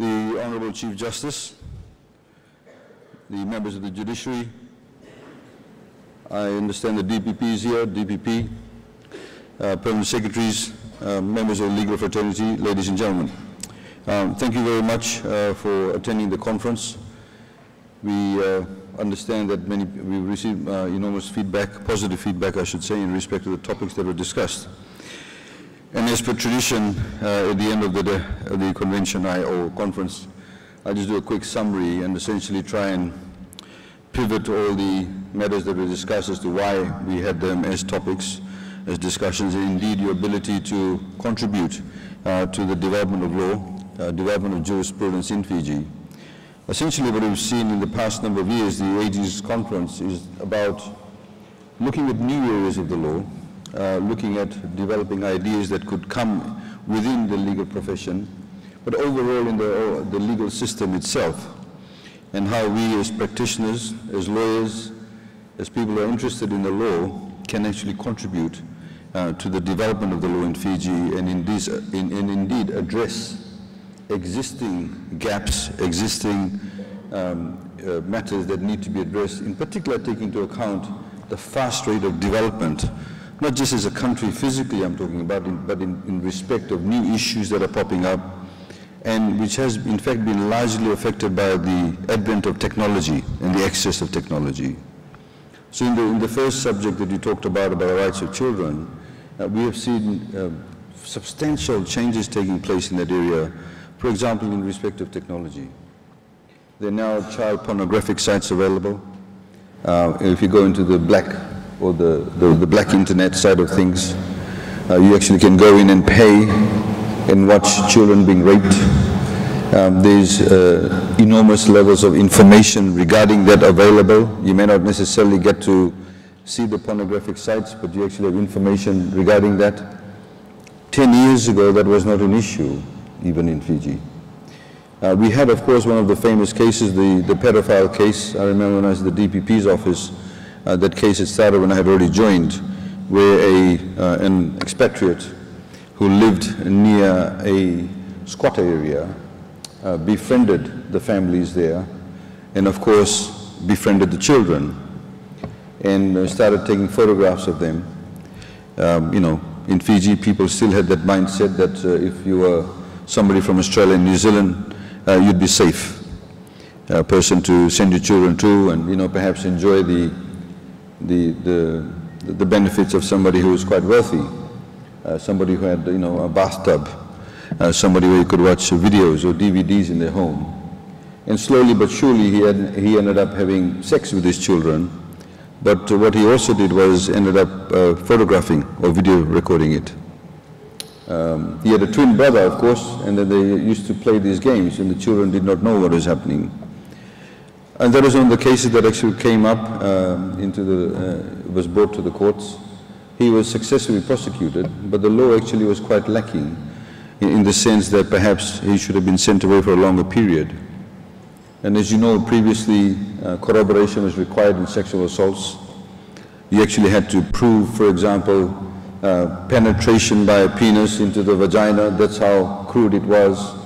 the Honorable Chief Justice, the members of the judiciary. I understand the DPP is here, DPP, uh, permanent secretaries, uh, members of the legal fraternity, ladies and gentlemen. Um, thank you very much uh, for attending the conference. We uh, understand that many, we received uh, enormous feedback, positive feedback, I should say, in respect to the topics that were discussed. And as per tradition, uh, at the end of the, of the convention I, or conference, I'll just do a quick summary and essentially try and pivot all the matters that were discussed as to why we had them as topics, as discussions, and indeed your ability to contribute uh, to the development of law, uh, development of jurisprudence in Fiji. Essentially what we've seen in the past number of years, the AG's conference is about looking at new areas of the law, uh, looking at developing ideas that could come within the legal profession, but overall in the, the legal system itself, and how we as practitioners, as lawyers, as people who are interested in the law, can actually contribute uh, to the development of the law in Fiji and, in this, in, and indeed address existing gaps, existing um, uh, matters that need to be addressed, in particular taking into account the fast rate of development not just as a country physically I'm talking about, in, but in, in respect of new issues that are popping up, and which has in fact been largely affected by the advent of technology and the access of technology. So in the, in the first subject that you talked about, about the rights of children, uh, we have seen uh, substantial changes taking place in that area, for example, in respect of technology. There are now child pornographic sites available. Uh, if you go into the black or the, the, the black internet side of things. Uh, you actually can go in and pay and watch children being raped. Um, there's uh, enormous levels of information regarding that available. You may not necessarily get to see the pornographic sites, but you actually have information regarding that. Ten years ago, that was not an issue, even in Fiji. Uh, we had, of course, one of the famous cases, the, the pedophile case. I remember when I was the DPP's office, uh, that case had started when I had already joined, where a, uh, an expatriate who lived near a squatter area uh, befriended the families there and of course befriended the children and uh, started taking photographs of them. Um, you know, in Fiji people still had that mindset that uh, if you were somebody from Australia and New Zealand, uh, you'd be safe. A person to send your children to and, you know, perhaps enjoy the the, the, the benefits of somebody who was quite wealthy, uh, somebody who had, you know, a bathtub, uh, somebody where you could watch videos or DVDs in their home. And slowly but surely he, had, he ended up having sex with his children, but what he also did was ended up uh, photographing or video recording it. Um, he had a twin brother, of course, and then they used to play these games, and the children did not know what was happening. And that was one of the cases that actually came up um, into the, uh, was brought to the courts. He was successfully prosecuted, but the law actually was quite lacking in, in the sense that perhaps he should have been sent away for a longer period. And as you know, previously uh, corroboration was required in sexual assaults. You actually had to prove, for example, uh, penetration by a penis into the vagina. That's how crude it was.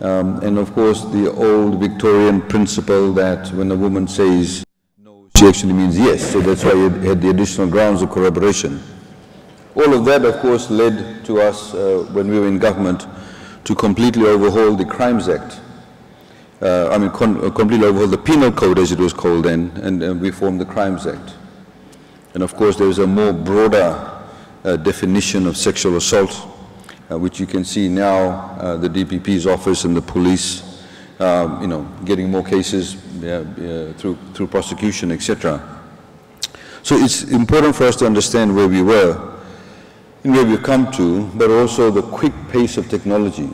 Um, and of course, the old Victorian principle that when a woman says no, she actually means yes. So that's why you had the additional grounds of corroboration. All of that, of course, led to us, uh, when we were in government, to completely overhaul the Crimes Act. Uh, I mean, uh, completely overhaul the Penal Code, as it was called then, and, and we formed the Crimes Act. And of course, there was a more broader uh, definition of sexual assault which you can see now, uh, the DPP's office and the police, um, you know, getting more cases through, through prosecution, etc. So it's important for us to understand where we were and where we've come to, but also the quick pace of technology.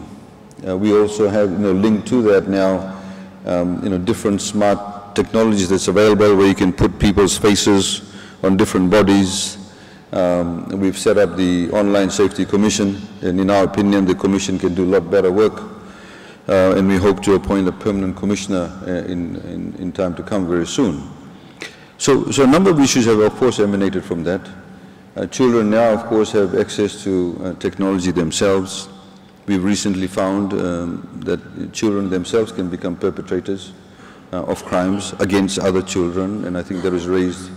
Uh, we also have, you know, linked to that now, um, you know, different smart technologies that's available where you can put people's faces on different bodies, um, we've set up the Online Safety Commission, and in our opinion, the Commission can do a lot better work. Uh, and we hope to appoint a permanent commissioner uh, in, in, in, time to come very soon. So, so a number of issues have, of course, emanated from that. Uh, children now, of course, have access to uh, technology themselves. We've recently found um, that children themselves can become perpetrators uh, of crimes against other children, and I think that was raised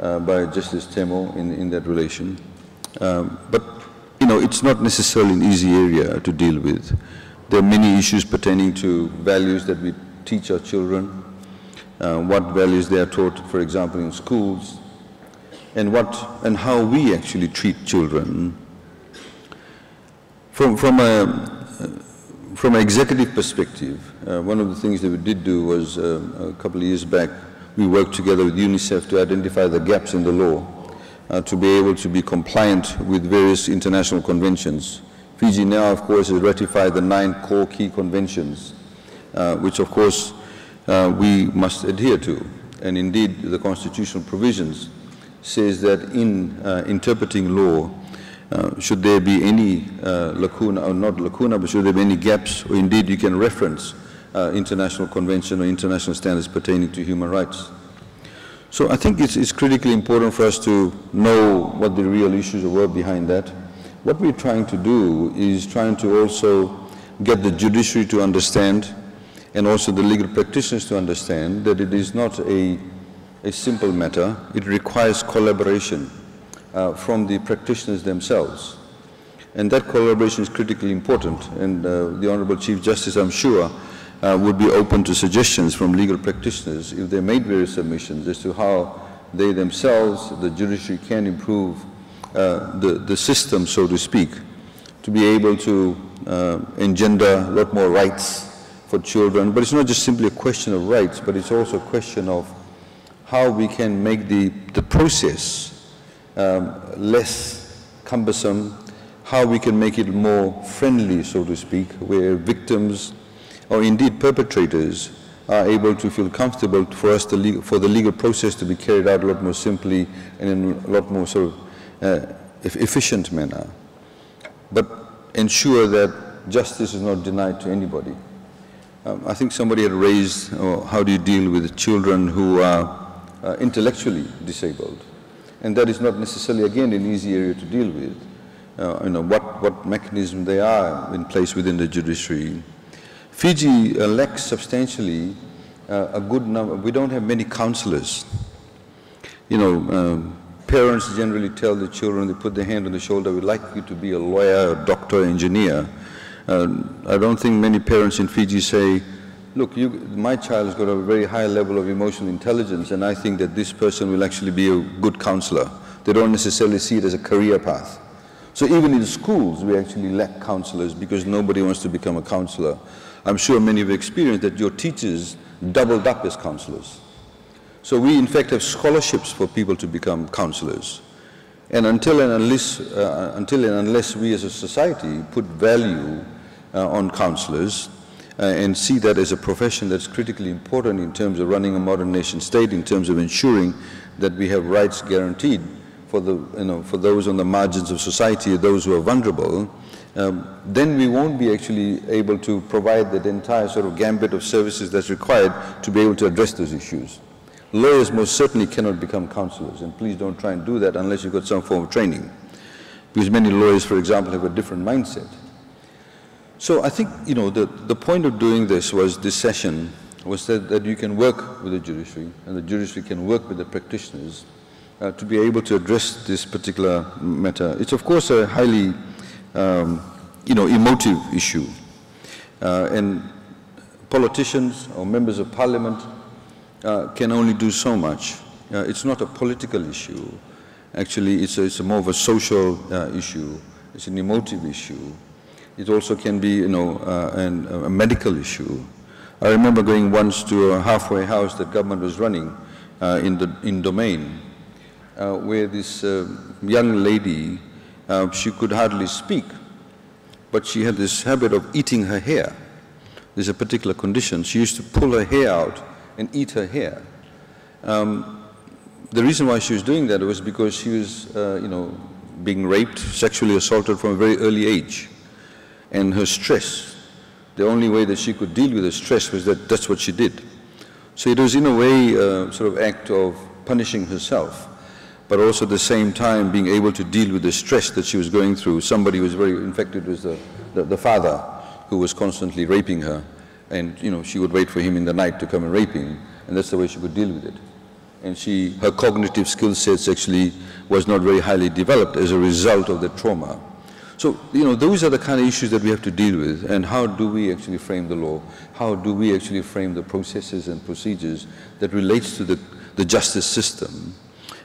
uh, by Justice Temo in, in that relation. Um, but, you know, it's not necessarily an easy area to deal with. There are many issues pertaining to values that we teach our children, uh, what values they are taught, for example, in schools, and what and how we actually treat children. From, from a from an executive perspective, uh, one of the things that we did do was uh, a couple of years back, we work together with UNICEF to identify the gaps in the law uh, to be able to be compliant with various international conventions. Fiji now, of course, has ratified the nine core key conventions, uh, which, of course, uh, we must adhere to. And indeed, the constitutional provisions says that in uh, interpreting law, uh, should there be any uh, lacuna, or not lacuna, but should there be any gaps, or indeed you can reference uh, international convention or international standards pertaining to human rights. So I think it's, it's critically important for us to know what the real issues were behind that. What we're trying to do is trying to also get the judiciary to understand and also the legal practitioners to understand that it is not a, a simple matter. It requires collaboration uh, from the practitioners themselves. And that collaboration is critically important. And uh, the Honorable Chief Justice, I'm sure, uh, would be open to suggestions from legal practitioners if they made various submissions as to how they themselves, the judiciary, can improve uh, the, the system, so to speak, to be able to uh, engender a lot more rights for children. But it's not just simply a question of rights, but it's also a question of how we can make the, the process um, less cumbersome, how we can make it more friendly, so to speak, where victims or indeed perpetrators are able to feel comfortable for us to for the legal process to be carried out a lot more simply and in a lot more sort of uh, efficient manner. But ensure that justice is not denied to anybody. Um, I think somebody had raised, oh, how do you deal with children who are uh, intellectually disabled? And that is not necessarily, again, an easy area to deal with. Uh, you know, what, what mechanism they are in place within the judiciary. Fiji lacks substantially uh, a good number, we don't have many counselors. You know, um, parents generally tell the children, they put their hand on the shoulder, we'd like you to be a lawyer, a doctor, engineer. Uh, I don't think many parents in Fiji say, look, you, my child has got a very high level of emotional intelligence and I think that this person will actually be a good counselor. They don't necessarily see it as a career path. So even in schools, we actually lack counselors because nobody wants to become a counselor. I'm sure many of you experienced that your teachers doubled up as counselors. So we in fact have scholarships for people to become counselors. And until and unless, uh, until and unless we as a society put value uh, on counselors, uh, and see that as a profession that's critically important in terms of running a modern nation state, in terms of ensuring that we have rights guaranteed for, the, you know, for those on the margins of society, those who are vulnerable, um, then we won't be actually able to provide that entire sort of gambit of services that's required to be able to address those issues. Lawyers most certainly cannot become counselors, and please don't try and do that unless you've got some form of training. Because many lawyers, for example, have a different mindset. So I think, you know, the, the point of doing this was this session was that, that you can work with the judiciary and the judiciary can work with the practitioners uh, to be able to address this particular matter. It's of course a highly, um, you know, emotive issue. Uh, and politicians or members of parliament uh, can only do so much. Uh, it's not a political issue. Actually, it's, a, it's a more of a social uh, issue. It's an emotive issue. It also can be, you know, an, a medical issue. I remember going once to a halfway house that government was running in, the, in Domain, uh, where this uh, young lady, uh, she could hardly speak, but she had this habit of eating her hair. There's a particular condition. She used to pull her hair out and eat her hair. Um, the reason why she was doing that was because she was, uh, you know, being raped, sexually assaulted from a very early age and her stress. The only way that she could deal with the stress was that that's what she did. So it was in a way a sort of act of punishing herself, but also at the same time being able to deal with the stress that she was going through. Somebody who was very infected with the, the, the father who was constantly raping her. And, you know, she would wait for him in the night to come and rape him. And that's the way she would deal with it. And she, her cognitive skill sets actually was not very highly developed as a result of the trauma. So, you know, those are the kind of issues that we have to deal with. And how do we actually frame the law? How do we actually frame the processes and procedures that relates to the, the justice system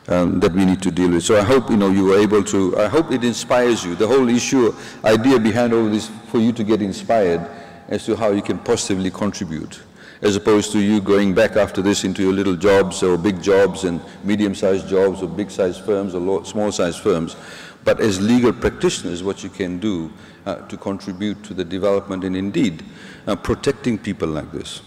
um, that we need to deal with? So I hope, you know, you were able to, I hope it inspires you. The whole issue, idea behind all this, for you to get inspired as to how you can positively contribute as opposed to you going back after this into your little jobs or big jobs and medium-sized jobs or big-sized firms or small-sized firms but as legal practitioners, what you can do uh, to contribute to the development and indeed uh, protecting people like this.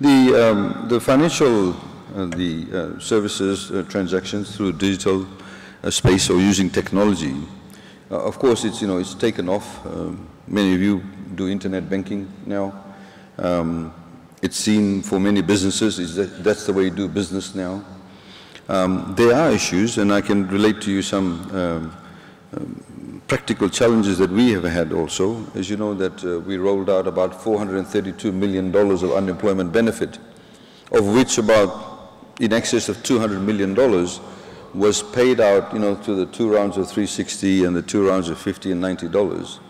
The, um, the financial, the uh, services uh, transactions through digital uh, space or using technology, of course, it's, you know, it's taken off. Um, many of you do internet banking now. Um, it's seen for many businesses, that, that's the way you do business now. Um, there are issues, and I can relate to you some um, um, practical challenges that we have had also. As you know that uh, we rolled out about $432 million of unemployment benefit, of which about in excess of $200 million was paid out, you know, to the two rounds of 360 and the two rounds of 50 and 90 dollars.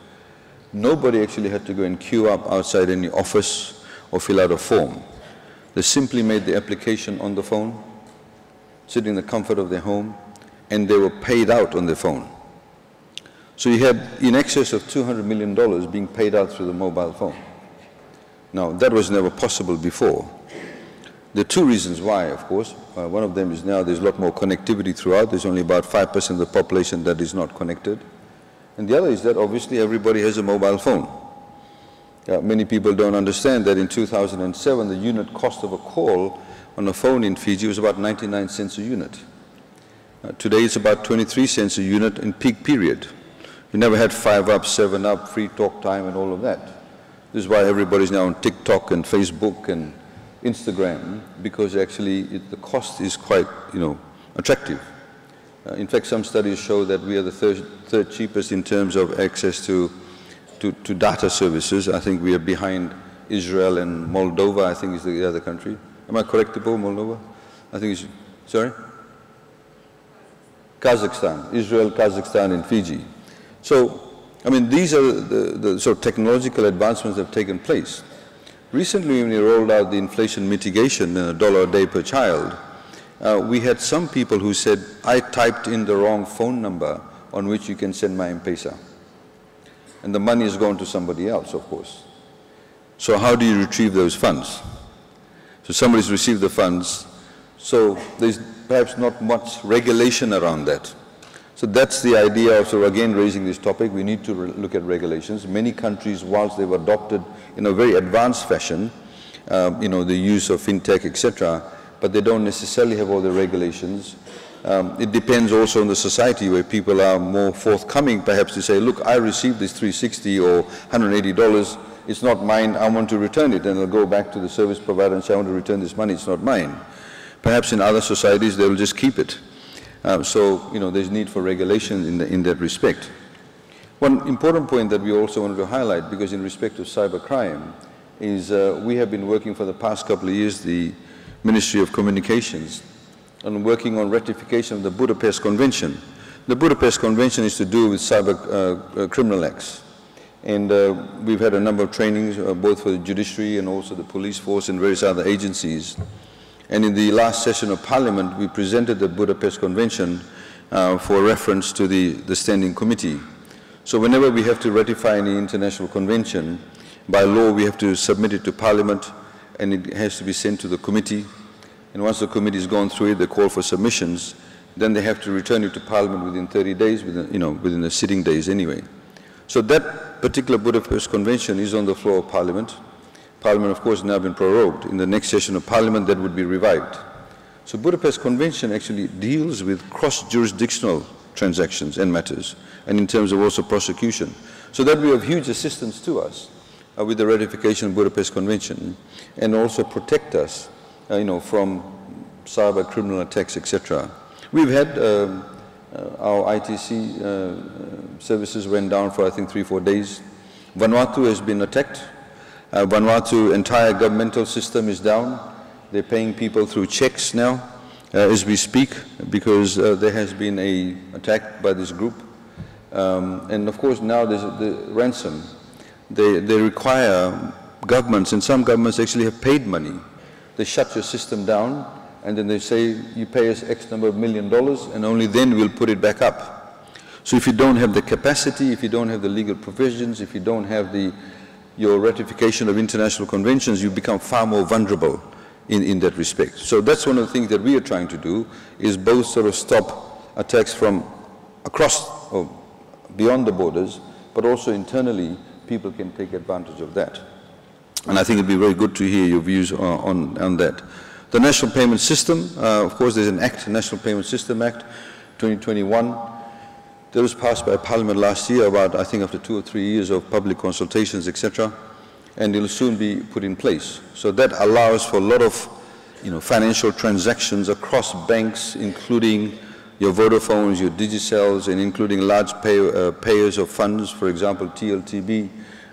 Nobody actually had to go and queue up outside any office or fill out a form. They simply made the application on the phone sitting in the comfort of their home, and they were paid out on their phone. So you had in excess of $200 million being paid out through the mobile phone. Now, that was never possible before. There are two reasons why, of course. Uh, one of them is now there's a lot more connectivity throughout. There's only about 5% of the population that is not connected. And the other is that obviously everybody has a mobile phone. Uh, many people don't understand that in 2007 the unit cost of a call on a phone in Fiji was about 99 cents a unit. Uh, today it's about 23 cents a unit in peak period. We never had five up, seven up, free talk time and all of that. This is why everybody's now on TikTok and Facebook and Instagram because actually it, the cost is quite, you know, attractive. Uh, in fact, some studies show that we are the third, third cheapest in terms of access to, to, to, data services. I think we are behind Israel and Moldova, I think is the other country. Am I correct, Paul Moldova? I think it's, sorry? Kazakhstan, Israel, Kazakhstan, and Fiji. So, I mean, these are the, the sort of technological advancements that have taken place. Recently, when we rolled out the inflation mitigation, a dollar a day per child, uh, we had some people who said, I typed in the wrong phone number on which you can send my M-Pesa. And the money is gone to somebody else, of course. So how do you retrieve those funds? So somebody's received the funds. So there's perhaps not much regulation around that. So that's the idea of, so again, raising this topic. We need to look at regulations. Many countries, whilst they've adopted in a very advanced fashion, um, you know, the use of fintech, etc., but they don't necessarily have all the regulations. Um, it depends also on the society where people are more forthcoming, perhaps to say, look, I received this 360 or 180 dollars it's not mine, I want to return it, and they'll go back to the service provider and say, I want to return this money, it's not mine. Perhaps in other societies, they'll just keep it. Uh, so, you know, there's need for regulation in, the, in that respect. One important point that we also wanted to highlight, because in respect of cybercrime, is uh, we have been working for the past couple of years, the Ministry of Communications, on working on ratification of the Budapest Convention. The Budapest Convention is to do with cyber uh, uh criminal acts. And uh, we've had a number of trainings, uh, both for the judiciary and also the police force and various other agencies. And in the last session of Parliament, we presented the Budapest Convention uh, for reference to the, the Standing Committee. So whenever we have to ratify any international convention, by law we have to submit it to Parliament and it has to be sent to the committee. And once the committee has gone through it, they call for submissions. Then they have to return it to Parliament within 30 days, within, you know, within the sitting days anyway. So that particular Budapest Convention is on the floor of Parliament. Parliament, of course, has now been prorogued. In the next session of Parliament, that would be revived. So Budapest Convention actually deals with cross-jurisdictional transactions and matters, and in terms of also prosecution. So that will be of huge assistance to us uh, with the ratification of Budapest Convention, and also protect us, uh, you know, from cyber criminal attacks, etc. We've had um, Uh, our ITC uh, services went down for, I think, three, four days. Vanuatu has been attacked. Uh, Vanuatu entire governmental system is down. They're paying people through checks now uh, as we speak because uh, there has been a attack by this group. Um, and of course now there's the ransom. They, they require governments, and some governments actually have paid money. They shut your system down and then they say you pay us X number of million dollars and only then we'll put it back up. So if you don't have the capacity, if you don't have the legal provisions, if you don't have the, your ratification of international conventions, you become far more vulnerable in, in that respect. So that's one of the things that we are trying to do is both sort of stop attacks from across or beyond the borders, but also internally people can take advantage of that. And I think it'd be very good to hear your views on, on, on that. The National Payment System, uh, of course, there's an Act, National Payment System Act, 2021. That was passed by Parliament last year, about, I think, after two or three years of public consultations, etc., and it will soon be put in place. So that allows for a lot of, you know, financial transactions across banks, including your Vodafones, your Digicels, and including large pay, uh, payers of funds, for example, TLTB,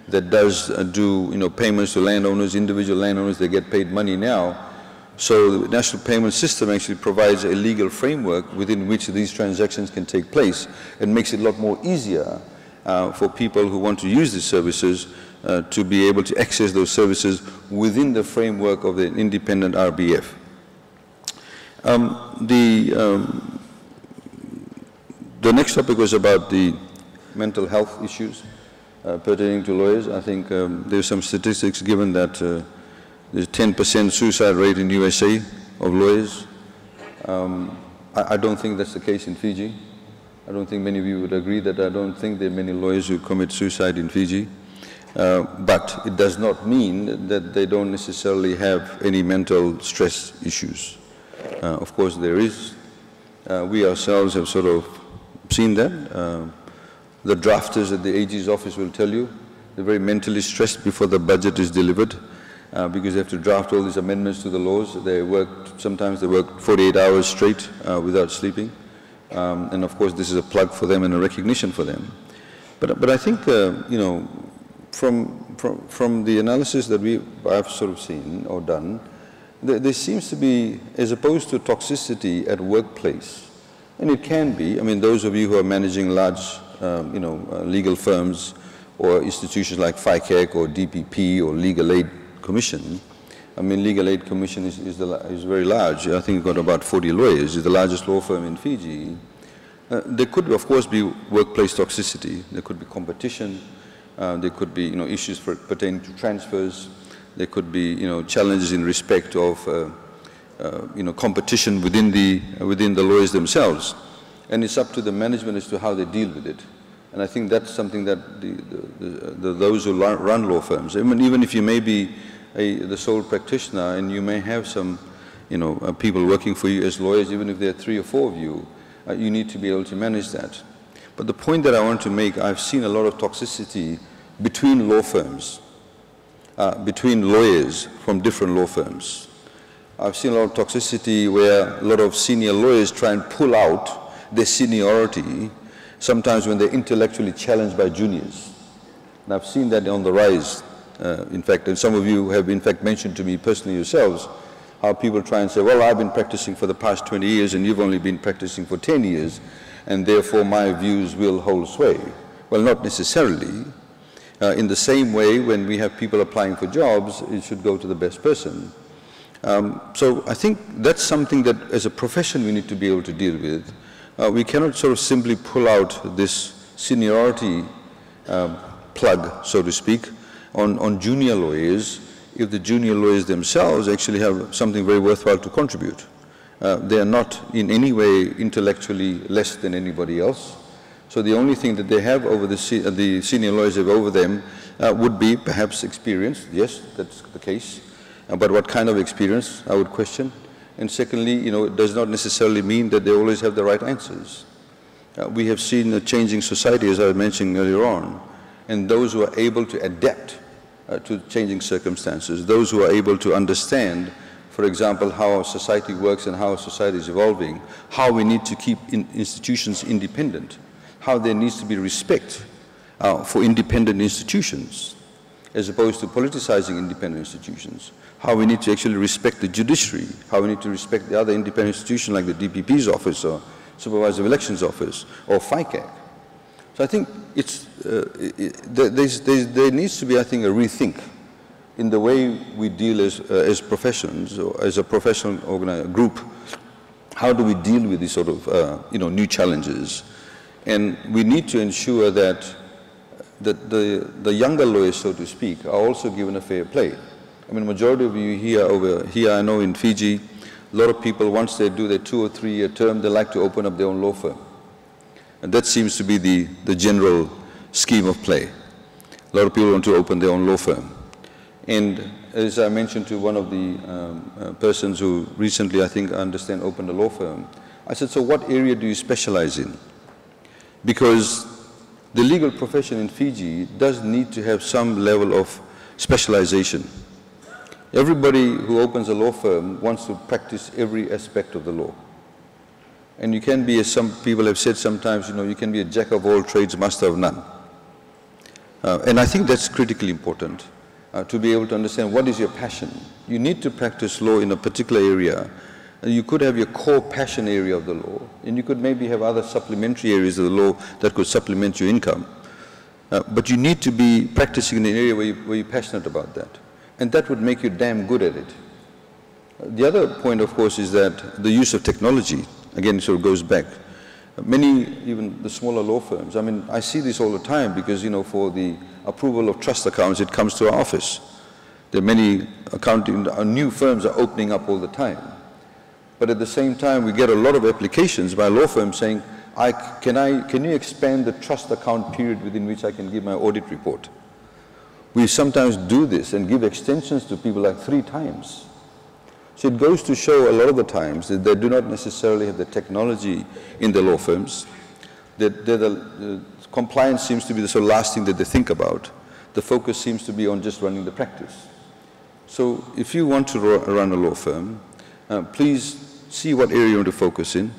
that does uh, do, you know, payments to landowners, individual landowners, they get paid money now so the National Payment System actually provides a legal framework within which these transactions can take place and makes it a lot more easier uh, for people who want to use these services uh, to be able to access those services within the framework of the independent RBF. Um, the, um, the next topic was about the mental health issues uh, pertaining to lawyers. I think um, there's some statistics given that uh, there's a 10% suicide rate in USA of lawyers. Um, I, I, don't think that's the case in Fiji. I don't think many of you would agree that I don't think there are many lawyers who commit suicide in Fiji. Uh, but it does not mean that they don't necessarily have any mental stress issues. Uh, of course, there is. Uh, we ourselves have sort of seen that. Uh, the drafters at the AG's office will tell you they're very mentally stressed before the budget is delivered uh, because they have to draft all these amendments to the laws. They work, sometimes they work 48 hours straight uh, without sleeping. Um, and of course, this is a plug for them and a recognition for them. But, but I think, uh, you know, from, from, from the analysis that we have sort of seen or done, there, there seems to be, as opposed to toxicity at workplace, and it can be, I mean, those of you who are managing large, um, you know, uh, legal firms or institutions like FICAC or DPP or Legal Aid commission. I mean, Legal Aid Commission is, is, the, is very large. I think we've got about 40 lawyers. It's the largest law firm in Fiji. Uh, there could, of course, be workplace toxicity. There could be competition. Uh, there could be, you know, issues for, pertaining to transfers. There could be, you know, challenges in respect of, uh, uh you know, competition within the, within the lawyers themselves. And it's up to the management as to how they deal with it. And I think that's something that the, the, the, those who run law firms, even, even if you may be a, the sole practitioner and you may have some, you know, uh, people working for you as lawyers, even if there are three or four of you, uh, you need to be able to manage that. But the point that I want to make, I've seen a lot of toxicity between law firms, uh, between lawyers from different law firms. I've seen a lot of toxicity where a lot of senior lawyers try and pull out their seniority sometimes when they're intellectually challenged by juniors. And I've seen that on the rise uh, in fact, and some of you have in fact mentioned to me personally yourselves how people try and say, well, I've been practicing for the past 20 years and you've only been practicing for 10 years, and therefore my views will hold sway. Well, not necessarily. Uh, in the same way, when we have people applying for jobs, it should go to the best person. Um, so I think that's something that as a profession we need to be able to deal with. Uh, we cannot sort of simply pull out this seniority um, plug, so to speak, on, on junior lawyers if the junior lawyers themselves actually have something very worthwhile to contribute. Uh, they are not in any way intellectually less than anybody else. So the only thing that they have over the, uh, the senior lawyers have over them uh, would be perhaps experience. Yes, that's the case. Uh, but what kind of experience, I would question. And secondly, you know, it does not necessarily mean that they always have the right answers. Uh, we have seen a changing society, as I was mentioning earlier on, and those who are able to adapt uh, to changing circumstances, those who are able to understand, for example, how our society works and how our society is evolving, how we need to keep in institutions independent, how there needs to be respect uh, for independent institutions, as opposed to politicizing independent institutions, how we need to actually respect the judiciary, how we need to respect the other independent institutions like the DPP's office or Supervisor of Elections Office or FICAC. So I think it's, uh, it, there's, there needs to be, I think, a rethink in the way we deal as, uh, as professions or as a professional group. How do we deal with these sort of, uh, you know, new challenges? And we need to ensure that, that the, the younger lawyers, so to speak, are also given a fair play. I mean, majority of you here over here, I know in Fiji, a lot of people, once they do their two or three year term, they like to open up their own law firm. And that seems to be the, the general scheme of play. A lot of people want to open their own law firm. And as I mentioned to one of the um, uh, persons who recently, I think, I understand, opened a law firm, I said, so what area do you specialize in? Because the legal profession in Fiji does need to have some level of specialization. Everybody who opens a law firm wants to practice every aspect of the law. And you can be, as some people have said sometimes, you know, you can be a jack of all trades, master of none. Uh, and I think that's critically important, uh, to be able to understand what is your passion. You need to practice law in a particular area. You could have your core passion area of the law, and you could maybe have other supplementary areas of the law that could supplement your income. Uh, but you need to be practicing in an area where, you, where you're passionate about that. And that would make you damn good at it. The other point, of course, is that the use of technology again, sort of goes back. Many, even the smaller law firms, I mean, I see this all the time because, you know, for the approval of trust accounts, it comes to our office. There are many accounting, uh, new firms are opening up all the time. But at the same time, we get a lot of applications by law firms saying, I, can, I, can you expand the trust account period within which I can give my audit report? We sometimes do this and give extensions to people like three times. So it goes to show a lot of the times that they do not necessarily have the technology in the law firms, that, that the, compliance seems to be the sort of last thing that they think about. The focus seems to be on just running the practice. So if you want to run a law firm, uh, please see what area you want to focus in.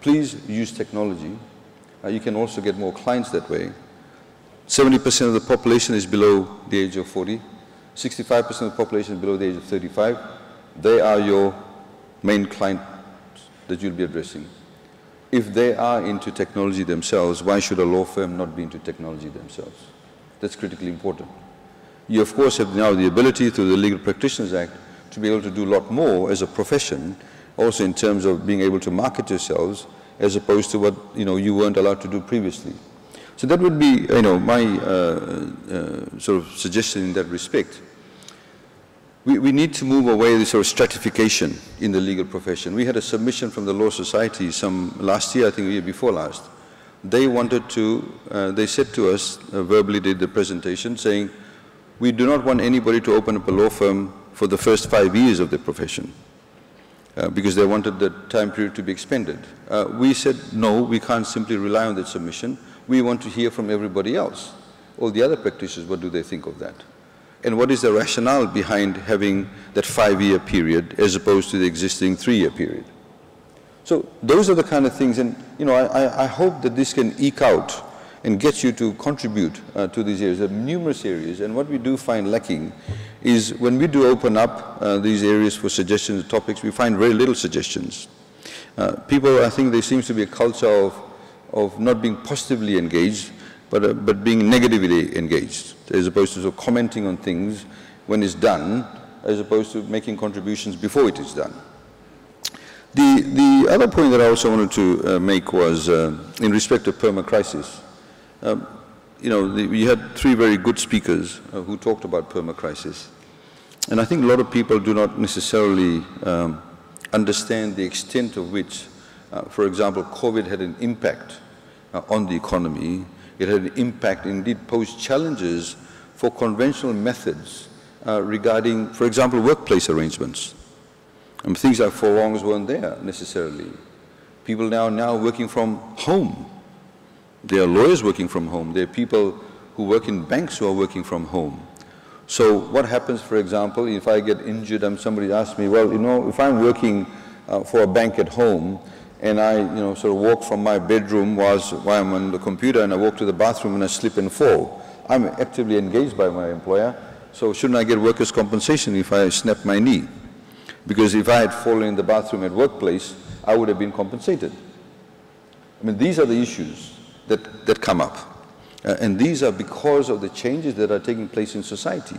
Please use technology. Uh, you can also get more clients that way. 70% of the population is below the age of 40. 65% of the population is below the age of 35 they are your main client that you'll be addressing. If they are into technology themselves, why should a law firm not be into technology themselves? That's critically important. You, of course, have now the ability through the Legal Practitioners Act to be able to do a lot more as a profession, also in terms of being able to market yourselves as opposed to what you, know, you weren't allowed to do previously. So that would be you know, my uh, uh, sort of suggestion in that respect. We, we need to move away this sort of stratification in the legal profession. We had a submission from the Law Society some last year, I think the year before last. They wanted to, uh, they said to us, uh, verbally did the presentation, saying, we do not want anybody to open up a law firm for the first five years of their profession. Uh, because they wanted the time period to be expended. Uh, we said, no, we can't simply rely on that submission. We want to hear from everybody else. All the other practitioners, what do they think of that? and what is the rationale behind having that five-year period as opposed to the existing three-year period. So those are the kind of things, and you know, I, I hope that this can eke out and get you to contribute uh, to these areas. There are numerous areas, and what we do find lacking is when we do open up uh, these areas for suggestions and topics, we find very little suggestions. Uh, people, I think there seems to be a culture of, of not being positively engaged, but, uh, but being negatively engaged, as opposed to sort of commenting on things when it's done, as opposed to making contributions before it is done. The, the other point that I also wanted to uh, make was uh, in respect of perma-crisis. Um, you know, the, we had three very good speakers uh, who talked about perma-crisis. And I think a lot of people do not necessarily um, understand the extent of which, uh, for example, COVID had an impact uh, on the economy it had an impact, indeed posed challenges for conventional methods uh, regarding, for example, workplace arrangements. And things like furlongs weren't there necessarily. People now now working from home. There are lawyers working from home. There are people who work in banks who are working from home. So what happens, for example, if I get injured and somebody asks me, well, you know, if I'm working uh, for a bank at home and I, you know, sort of walk from my bedroom while I'm on the computer and I walk to the bathroom and I slip and fall, I'm actively engaged by my employer, so shouldn't I get workers' compensation if I snap my knee? Because if I had fallen in the bathroom at workplace, I would have been compensated. I mean, these are the issues that, that come up. Uh, and these are because of the changes that are taking place in society.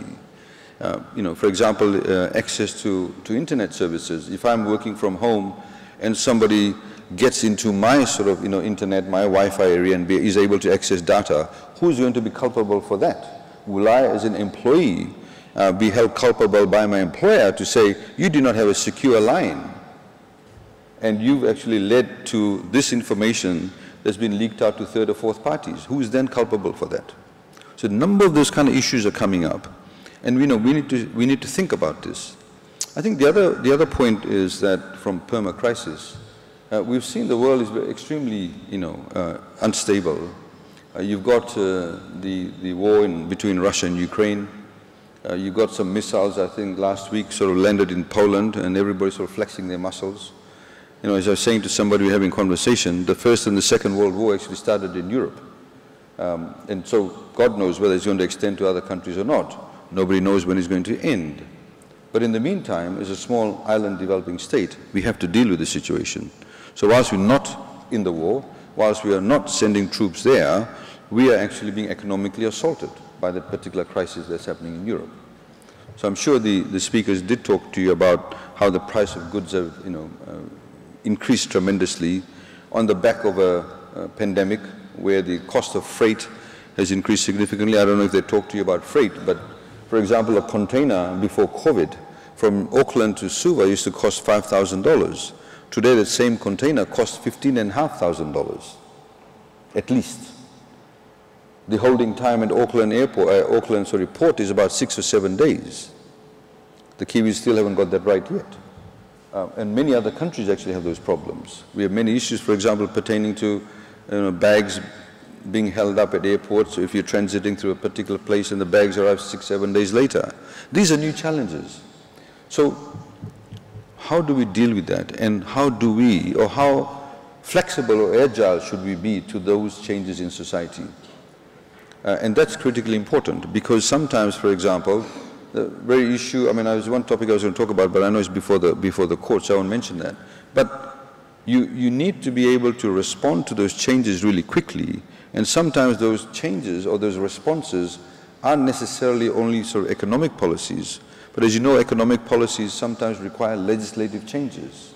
Uh, you know, for example, uh, access to, to internet services. If I'm working from home and somebody gets into my sort of, you know, internet, my Wi-Fi area and be, is able to access data, who's going to be culpable for that? Will I, as an employee, uh, be held culpable by my employer to say, you do not have a secure line, and you've actually led to this information that's been leaked out to third or fourth parties. Who is then culpable for that? So a number of those kind of issues are coming up, and we know we need to, we need to think about this. I think the other, the other point is that from perma-crisis, uh, we've seen the world is extremely, you know, uh, unstable. Uh, you've got uh, the, the war in, between Russia and Ukraine. Uh, you've got some missiles, I think, last week sort of landed in Poland and everybody's sort of flexing their muscles. You know, as I was saying to somebody we were having conversation, the First and the Second World War actually started in Europe. Um, and so God knows whether it's going to extend to other countries or not. Nobody knows when it's going to end. But in the meantime, as a small island developing state, we have to deal with the situation. So whilst we're not in the war, whilst we are not sending troops there, we are actually being economically assaulted by the particular crisis that's happening in Europe. So I'm sure the, the speakers did talk to you about how the price of goods have, you know, uh, increased tremendously on the back of a, a, pandemic where the cost of freight has increased significantly. I don't know if they talked to you about freight, but for example, a container before COVID from Auckland to Suva used to cost $5,000. Today, the same container costs $15,500, at least. The holding time at Auckland Airport, uh, Auckland sorry, port is about six or seven days. The Kiwis still haven't got that right yet. Uh, and many other countries actually have those problems. We have many issues, for example, pertaining to you know, bags being held up at airports. So if you're transiting through a particular place and the bags arrive six, seven days later. These are new challenges. So how do we deal with that? And how do we, or how flexible or agile should we be to those changes in society? Uh, and that's critically important because sometimes, for example, the very issue, I mean, there's one topic I was going to talk about, but I know it's before the, before the court, so I won't mention that. But you, you need to be able to respond to those changes really quickly. And sometimes those changes or those responses aren't necessarily only sort of economic policies. But as you know, economic policies sometimes require legislative changes.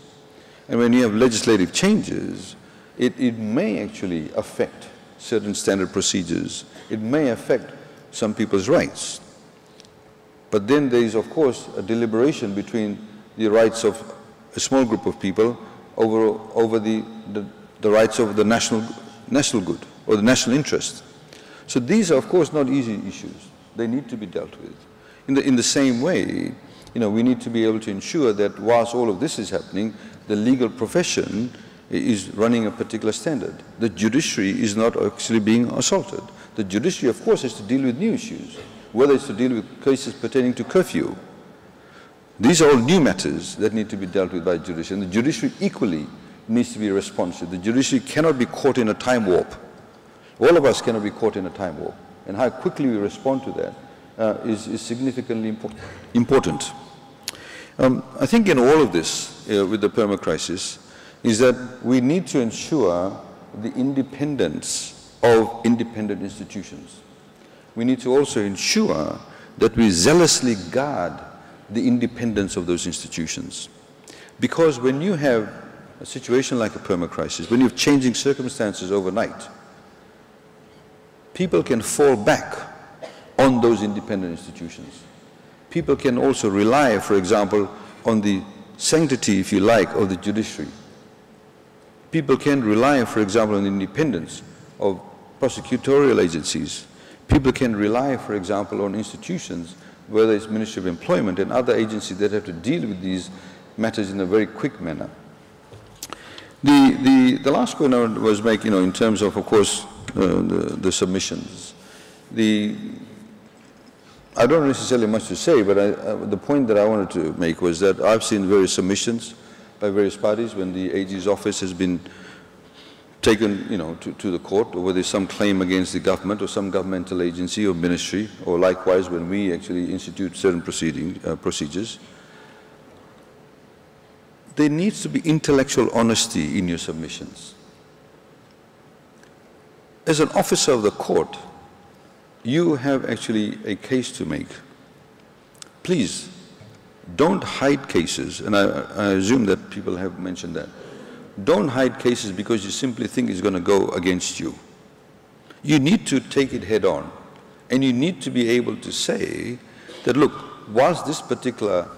And when you have legislative changes, it, it may actually affect certain standard procedures it may affect some people's rights. But then there is, of course, a deliberation between the rights of a small group of people over, over the, the, the rights of the national, national good or the national interest. So these are, of course, not easy issues. They need to be dealt with. In the, in the same way, you know, we need to be able to ensure that whilst all of this is happening, the legal profession is running a particular standard. The judiciary is not actually being assaulted. The judiciary, of course, has to deal with new issues, whether it's to deal with cases pertaining to curfew. These are all new matters that need to be dealt with by the judiciary, and the judiciary equally needs to be responsive. The judiciary cannot be caught in a time warp. All of us cannot be caught in a time warp. And how quickly we respond to that uh, is, is significantly impo important. Um, I think in all of this, uh, with the perma crisis, is that we need to ensure the independence of independent institutions. We need to also ensure that we zealously guard the independence of those institutions. Because when you have a situation like a perma-crisis, when you have changing circumstances overnight, people can fall back on those independent institutions. People can also rely, for example, on the sanctity, if you like, of the judiciary. People can rely, for example, on the independence of prosecutorial agencies. People can rely, for example, on institutions, whether it's Ministry of Employment and other agencies that have to deal with these matters in a very quick manner. The, the, the last point I was making, you know, in terms of, of course, uh, the, the submissions. The, I don't necessarily much to say, but I, uh, the point that I wanted to make was that I've seen various submissions by various parties when the AG's office has been taken, you know, to, to the court, or where there's some claim against the government or some governmental agency or ministry, or likewise when we actually institute certain proceeding, uh, procedures. There needs to be intellectual honesty in your submissions. As an officer of the court, you have actually a case to make. Please, don't hide cases, and I, I assume that people have mentioned that. Don't hide cases because you simply think it's going to go against you. You need to take it head on, and you need to be able to say that, look, whilst this particular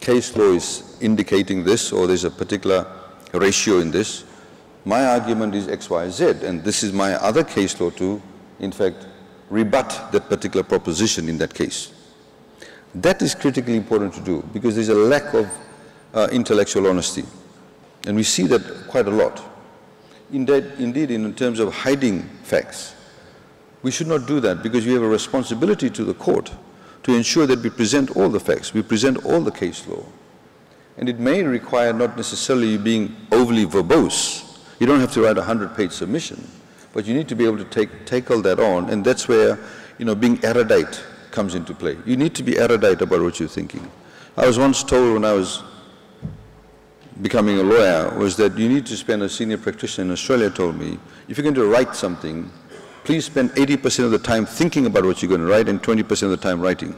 case law is indicating this, or there's a particular ratio in this, my argument is X, Y, Z, and this is my other case law to, in fact, rebut that particular proposition in that case. That is critically important to do because there's a lack of uh, intellectual honesty. And we see that quite a lot. Indeed, indeed, in terms of hiding facts, we should not do that because we have a responsibility to the court to ensure that we present all the facts, we present all the case law. And it may require not necessarily being overly verbose, you don't have to write a 100-page submission, but you need to be able to take, all that on, and that's where, you know, being erudite comes into play. You need to be erudite about what you're thinking. I was once told when I was becoming a lawyer was that you need to spend, a senior practitioner in Australia told me, if you're going to write something, please spend 80% of the time thinking about what you're going to write and 20% of the time writing,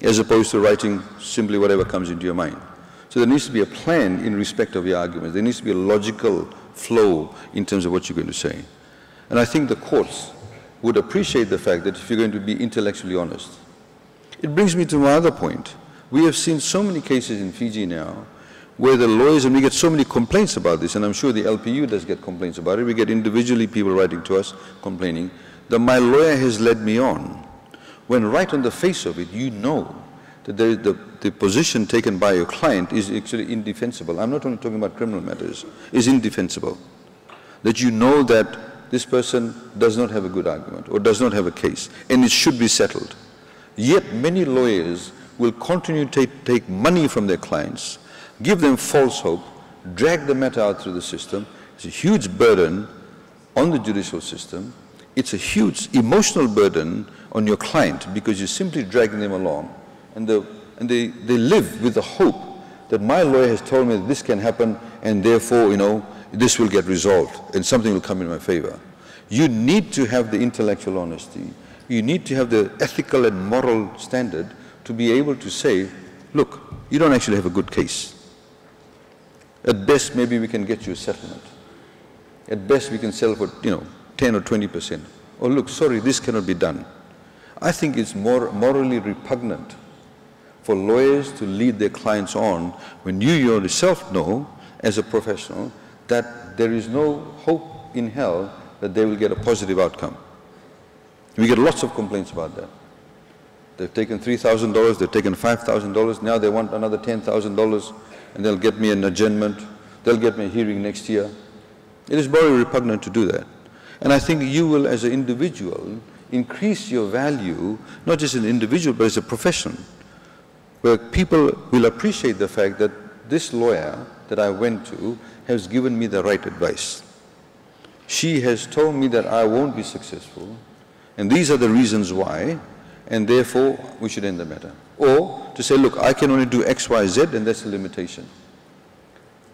as opposed to writing simply whatever comes into your mind. So there needs to be a plan in respect of your arguments. There needs to be a logical flow in terms of what you're going to say. And I think the courts would appreciate the fact that if you're going to be intellectually honest. It brings me to my other point. We have seen so many cases in Fiji now where the lawyers, and we get so many complaints about this, and I'm sure the LPU does get complaints about it. We get individually people writing to us complaining that my lawyer has led me on. When right on the face of it, you know that the, the, position taken by your client is actually indefensible. I'm not only talking about criminal matters, is indefensible. That you know that this person does not have a good argument or does not have a case, and it should be settled. Yet many lawyers will continue to take, money from their clients, give them false hope, drag the matter out through the system. It's a huge burden on the judicial system. It's a huge emotional burden on your client because you're simply dragging them along and, the, and they, they live with the hope that my lawyer has told me that this can happen and therefore, you know, this will get resolved and something will come in my favor. You need to have the intellectual honesty. You need to have the ethical and moral standard to be able to say, look, you don't actually have a good case. At best, maybe we can get you a settlement. At best, we can sell for, you know, 10 or 20 percent. Or look, sorry, this cannot be done. I think it's more morally repugnant for lawyers to lead their clients on when you yourself know, as a professional, that there is no hope in hell that they will get a positive outcome. We get lots of complaints about that. They've taken $3,000, they've taken $5,000, now they want another $10,000 and they'll get me an adjournment, they'll get me a hearing next year. It is very repugnant to do that. And I think you will, as an individual, increase your value, not just as an individual, but as a profession where people will appreciate the fact that this lawyer that I went to has given me the right advice. She has told me that I won't be successful, and these are the reasons why, and therefore we should end the matter. Or to say, look, I can only do X, Y, Z, and that's a limitation.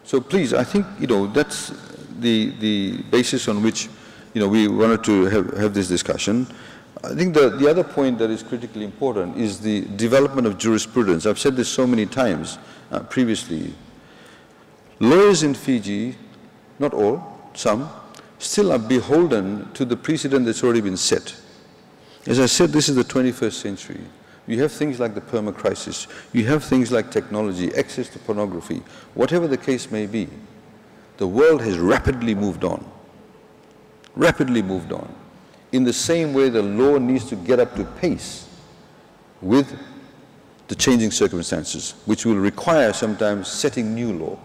So please, I think, you know, that's the, the basis on which, you know, we wanted to have, have this discussion. I think the, the other point that is critically important is the development of jurisprudence. I've said this so many times uh, previously. Lawyers in Fiji, not all, some, still are beholden to the precedent that's already been set. As I said, this is the 21st century. You have things like the perma crisis. You have things like technology, access to pornography, whatever the case may be. The world has rapidly moved on. Rapidly moved on in the same way the law needs to get up to pace with the changing circumstances, which will require sometimes setting new law.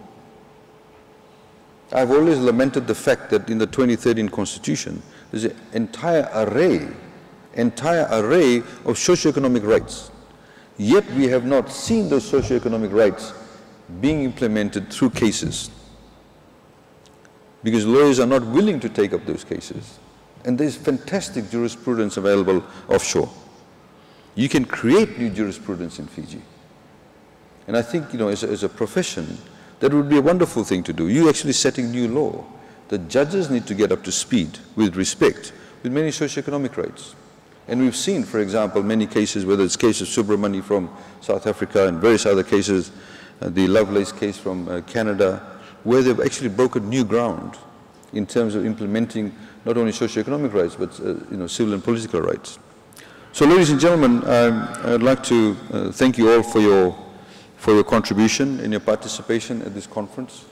I've always lamented the fact that in the 2013 Constitution, there's an entire array entire array of socio-economic rights. Yet we have not seen those socio-economic rights being implemented through cases because lawyers are not willing to take up those cases. And there's fantastic jurisprudence available offshore. You can create new jurisprudence in Fiji. And I think, you know, as a, as a profession, that would be a wonderful thing to do. You're actually setting new law. The judges need to get up to speed with respect with many socioeconomic rights. And we've seen, for example, many cases, whether it's case of Soobramoney from South Africa and various other cases, uh, the Lovelace case from uh, Canada, where they've actually broken new ground in terms of implementing not only socio-economic rights, but uh, you know, civil and political rights. So, ladies and gentlemen, um, I'd like to uh, thank you all for your, for your contribution and your participation at this conference.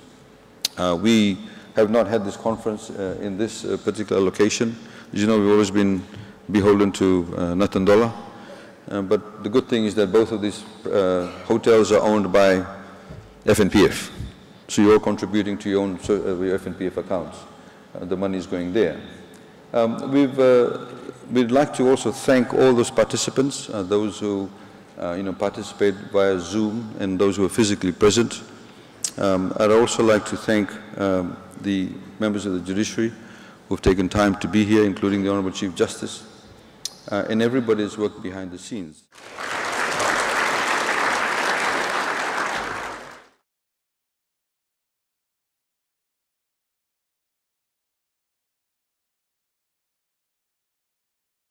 Uh, we have not had this conference uh, in this uh, particular location. As you know, we've always been beholden to uh, Natadola. Uh, but the good thing is that both of these hotels are owned by FNPF. So you're contributing to your own your FNPF accounts. the money is going there. Um, we've, we'd like to also thank all those participants, those who uh, you know, participate via Zoom and those who are physically present. Um, I'd also like to thank um, the members of the judiciary who've taken time to be here, including the Honorable Chief Justice, uh, and everybody's worked behind the scenes.